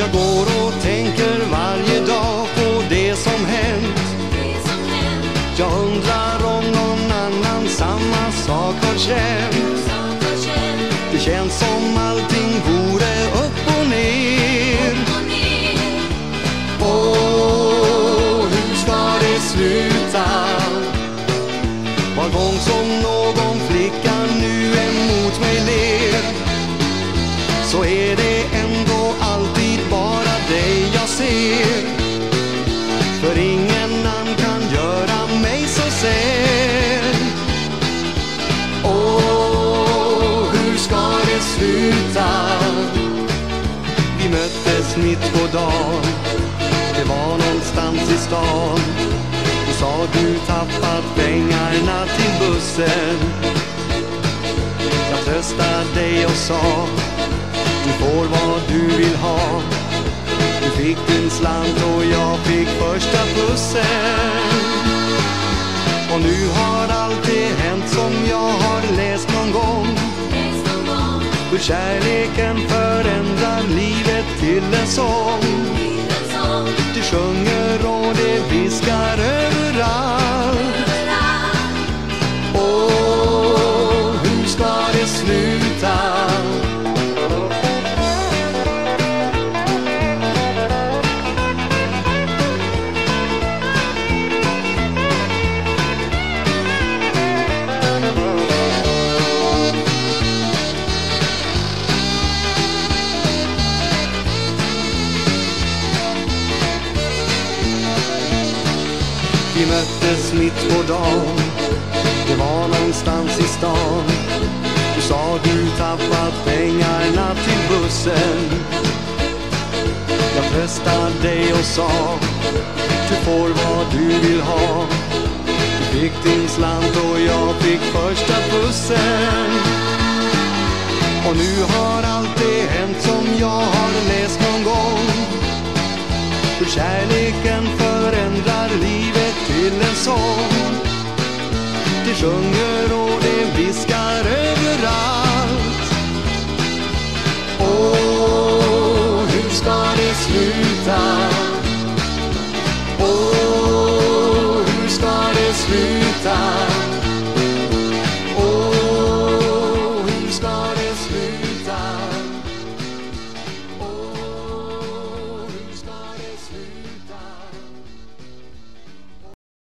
Jag går och tänker varje dag på det som hänt. Jag undrar om någon annan samma sak har känt. Det känns som allting vore sluta? Vi möttes mitt på dagen Det var någonstans i stan Du sa du tappat pengarna till bussen Jag tröstade dig och sa Du får vad du vill ha Du fick din slant och jag fick första bussen. Hur kärleken förändrar livet till en sång Det sjunger och det viskar överallt Åh, hur ska det sluta? Vi möttes mitt på dagen. Det var någonstans i stan. Du sa du tappat pengarna till bussen. Jag tröstade dig och sa Du får vad du vill ha. Du fick din slant och jag fick första bussen. Och nu har allt det hänt som jag har läst någon gång kärleken förändrar livet till en sång Det sjunger och det viskar överallt Åh, hur ska det sluta? Åh, hur ska det sluta?